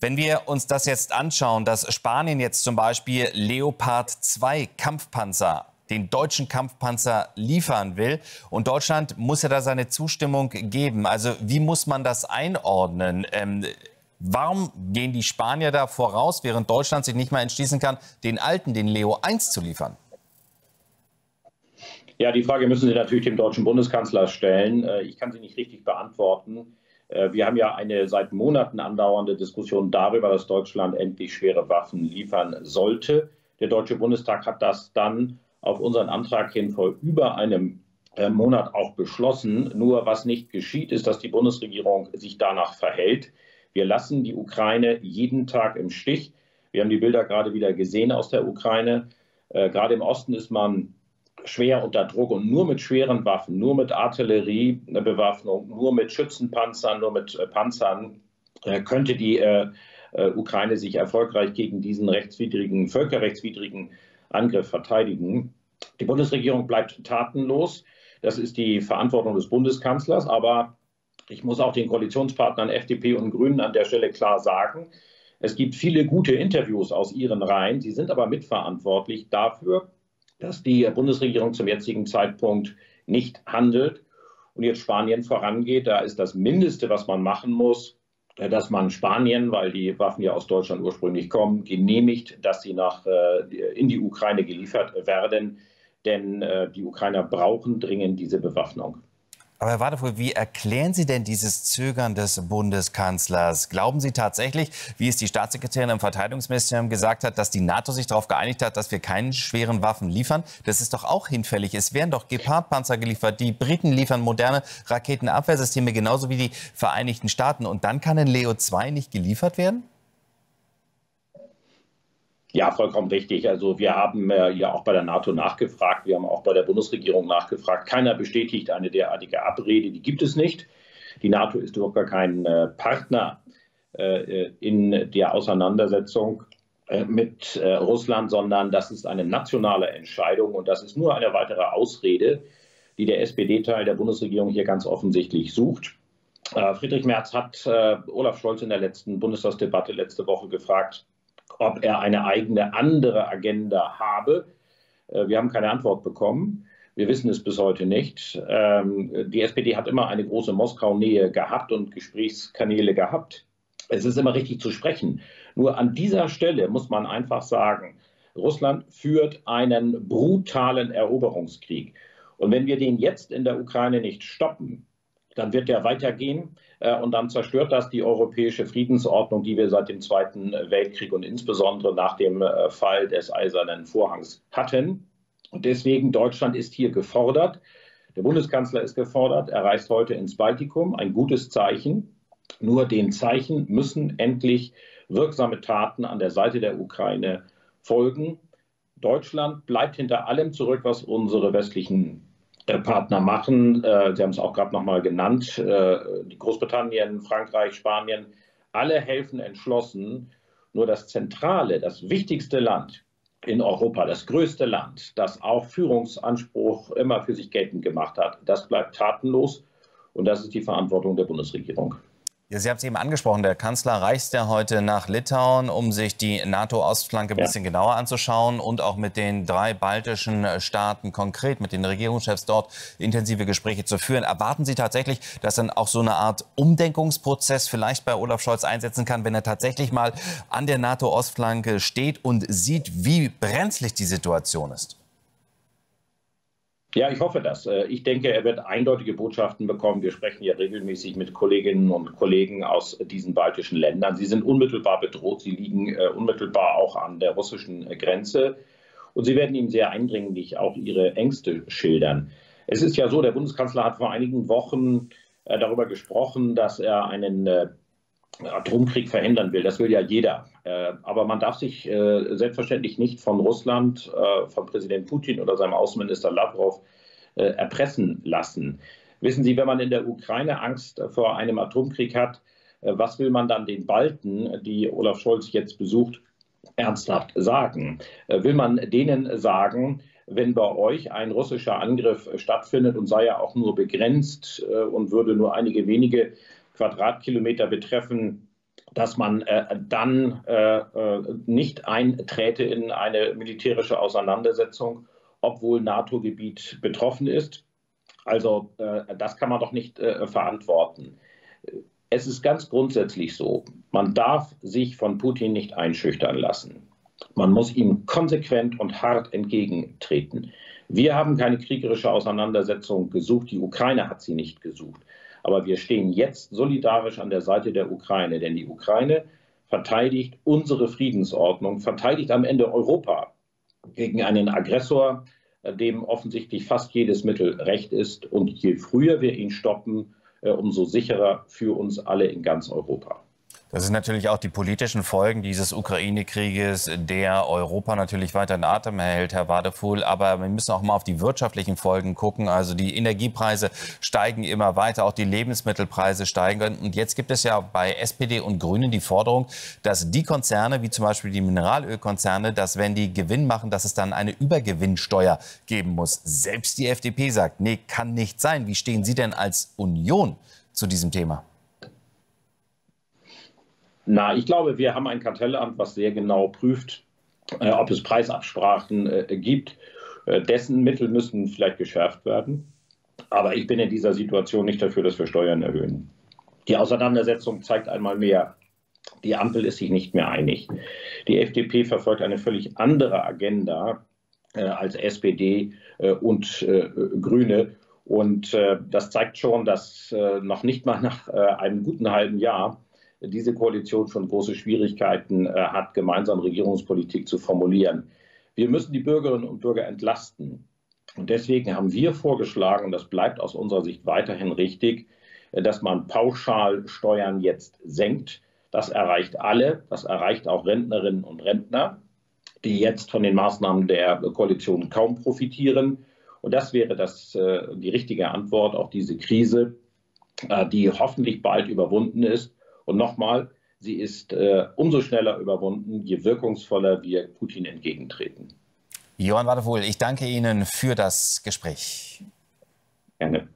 Wenn wir uns das jetzt anschauen, dass Spanien jetzt zum Beispiel Leopard 2 Kampfpanzer den deutschen Kampfpanzer liefern will. Und Deutschland muss ja da seine Zustimmung geben. Also wie muss man das einordnen? Ähm, warum gehen die Spanier da voraus, während Deutschland sich nicht mal entschließen kann, den alten, den Leo 1 zu liefern? Ja, die Frage müssen Sie natürlich dem deutschen Bundeskanzler stellen. Äh, ich kann sie nicht richtig beantworten. Äh, wir haben ja eine seit Monaten andauernde Diskussion darüber, dass Deutschland endlich schwere Waffen liefern sollte. Der Deutsche Bundestag hat das dann auf unseren Antrag hin vor über einem äh, Monat auch beschlossen. Nur was nicht geschieht, ist, dass die Bundesregierung sich danach verhält. Wir lassen die Ukraine jeden Tag im Stich. Wir haben die Bilder gerade wieder gesehen aus der Ukraine. Äh, gerade im Osten ist man schwer unter Druck und nur mit schweren Waffen, nur mit Artilleriebewaffnung, nur mit Schützenpanzern, nur mit äh, Panzern äh, könnte die äh, äh, Ukraine sich erfolgreich gegen diesen rechtswidrigen, völkerrechtswidrigen Angriff verteidigen. Die Bundesregierung bleibt tatenlos. Das ist die Verantwortung des Bundeskanzlers. Aber ich muss auch den Koalitionspartnern FDP und Grünen an der Stelle klar sagen, es gibt viele gute Interviews aus ihren Reihen. Sie sind aber mitverantwortlich dafür, dass die Bundesregierung zum jetzigen Zeitpunkt nicht handelt und jetzt Spanien vorangeht. Da ist das Mindeste, was man machen muss, äh, dass man Spanien, weil die Waffen ja aus Deutschland ursprünglich kommen, genehmigt, dass sie nach, äh, in die Ukraine geliefert werden. Denn äh, die Ukrainer brauchen dringend diese Bewaffnung. Aber Herr Wadefuhl, wie erklären Sie denn dieses Zögern des Bundeskanzlers? Glauben Sie tatsächlich, wie es die Staatssekretärin im Verteidigungsministerium gesagt hat, dass die NATO sich darauf geeinigt hat, dass wir keine schweren Waffen liefern? Das ist doch auch hinfällig. Es werden doch Gepard-Panzer geliefert. Die Briten liefern moderne Raketenabwehrsysteme, genauso wie die Vereinigten Staaten. Und dann kann ein Leo 2 nicht geliefert werden? Ja, vollkommen richtig. Also wir haben äh, ja auch bei der NATO nachgefragt, wir haben auch bei der Bundesregierung nachgefragt. Keiner bestätigt eine derartige Abrede, die gibt es nicht. Die NATO ist überhaupt gar kein äh, Partner äh, in der Auseinandersetzung äh, mit äh, Russland, sondern das ist eine nationale Entscheidung und das ist nur eine weitere Ausrede, die der SPD-Teil der Bundesregierung hier ganz offensichtlich sucht. Äh, Friedrich Merz hat Olaf Scholz in der letzten Bundestagsdebatte letzte Woche gefragt, ob er eine eigene andere Agenda habe. Äh, wir haben keine Antwort bekommen. Wir wissen es bis heute nicht. Ähm, die SPD hat immer eine große Moskau-Nähe gehabt und Gesprächskanäle gehabt. Es ist immer richtig zu sprechen. Nur an dieser Stelle muss man einfach sagen, Russland führt einen brutalen Eroberungskrieg. Und wenn wir den jetzt in der Ukraine nicht stoppen, dann wird der weitergehen äh, und dann zerstört das die europäische Friedensordnung, die wir seit dem Zweiten Weltkrieg und insbesondere nach dem äh, Fall des Eisernen Vorhangs hatten. Und deswegen Deutschland ist hier gefordert. Der Bundeskanzler ist gefordert. Er reist heute ins Baltikum, ein gutes Zeichen. Nur den Zeichen müssen endlich wirksame Taten an der Seite der Ukraine folgen. Deutschland bleibt hinter allem zurück, was unsere westlichen Partner machen. Äh, Sie haben es auch gerade nochmal genannt. Äh, die Großbritannien, Frankreich, Spanien, alle helfen entschlossen. Nur das zentrale, das wichtigste Land in Europa, das größte Land, das auch Führungsanspruch immer für sich geltend gemacht hat, das bleibt tatenlos. Und das ist die Verantwortung der Bundesregierung. Ja, Sie haben es eben angesprochen, der Kanzler reist ja heute nach Litauen, um sich die NATO-Ostflanke ein bisschen genauer anzuschauen und auch mit den drei baltischen Staaten konkret, mit den Regierungschefs dort intensive Gespräche zu führen. Erwarten Sie tatsächlich, dass dann auch so eine Art Umdenkungsprozess vielleicht bei Olaf Scholz einsetzen kann, wenn er tatsächlich mal an der NATO-Ostflanke steht und sieht, wie brenzlig die Situation ist? Ja, ich hoffe das. Äh, ich denke, er wird eindeutige Botschaften bekommen. Wir sprechen ja regelmäßig mit Kolleginnen und Kollegen aus diesen baltischen Ländern. Sie sind unmittelbar bedroht. Sie liegen äh, unmittelbar auch an der russischen Grenze. Und sie werden ihm sehr eindringlich auch ihre Ängste schildern. Es ist ja so, der Bundeskanzler hat vor einigen Wochen äh, darüber gesprochen, dass er einen Atomkrieg verhindern will. Das will ja jeder. Aber man darf sich selbstverständlich nicht von Russland, von Präsident Putin oder seinem Außenminister Lavrov erpressen lassen. Wissen Sie, wenn man in der Ukraine Angst vor einem Atomkrieg hat, was will man dann den Balten, die Olaf Scholz jetzt besucht, ernsthaft sagen? Will man denen sagen, wenn bei euch ein russischer Angriff stattfindet und sei ja auch nur begrenzt und würde nur einige wenige Quadratkilometer betreffen, dass man äh, dann äh, äh, nicht einträte in eine militärische Auseinandersetzung, obwohl NATO-Gebiet betroffen ist. Also äh, das kann man doch nicht äh, verantworten. Es ist ganz grundsätzlich so, man darf sich von Putin nicht einschüchtern lassen. Man muss ihm konsequent und hart entgegentreten. Wir haben keine kriegerische Auseinandersetzung gesucht, die Ukraine hat sie nicht gesucht. Aber wir stehen jetzt solidarisch an der Seite der Ukraine, denn die Ukraine verteidigt unsere Friedensordnung, verteidigt am Ende Europa gegen einen Aggressor, äh, dem offensichtlich fast jedes Mittel recht ist. Und je früher wir ihn stoppen, äh, umso sicherer für uns alle in ganz Europa. Das sind natürlich auch die politischen Folgen dieses Ukraine-Krieges, der Europa natürlich weiter in Atem hält, Herr Wadefuhl. Aber wir müssen auch mal auf die wirtschaftlichen Folgen gucken. Also die Energiepreise steigen immer weiter, auch die Lebensmittelpreise steigen. Und jetzt gibt es ja bei SPD und Grünen die Forderung, dass die Konzerne, wie zum Beispiel die Mineralölkonzerne, dass wenn die Gewinn machen, dass es dann eine Übergewinnsteuer geben muss. Selbst die FDP sagt, nee, kann nicht sein. Wie stehen Sie denn als Union zu diesem Thema? Na, ich glaube, wir haben ein Kartellamt, was sehr genau prüft, äh, ob es Preisabsprachen äh, gibt. Äh, dessen Mittel müssen vielleicht geschärft werden. Aber ich bin in dieser Situation nicht dafür, dass wir Steuern erhöhen. Die Auseinandersetzung zeigt einmal mehr, die Ampel ist sich nicht mehr einig. Die FDP verfolgt eine völlig andere Agenda äh, als SPD äh, und äh, Grüne. Und das zeigt schon, dass noch nicht mal nach einem guten halben Jahr diese Koalition schon große Schwierigkeiten äh, hat, gemeinsam Regierungspolitik zu formulieren. Wir müssen die Bürgerinnen und Bürger entlasten. Und deswegen haben wir vorgeschlagen, und das bleibt aus unserer Sicht weiterhin richtig, äh, dass man Pauschalsteuern jetzt senkt. Das erreicht alle, das erreicht auch Rentnerinnen und Rentner, die jetzt von den Maßnahmen der Koalition kaum profitieren. Und das wäre das, äh, die richtige Antwort auf diese Krise, die hoffentlich bald überwunden ist und nochmal, sie ist äh, umso schneller überwunden, je wirkungsvoller wir Putin entgegentreten. Johann Wadewohl, ich danke Ihnen für das Gespräch. Gerne.